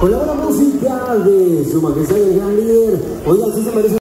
con la buena música de su majestad el gran líder. Oigan, si ¿sí se merece.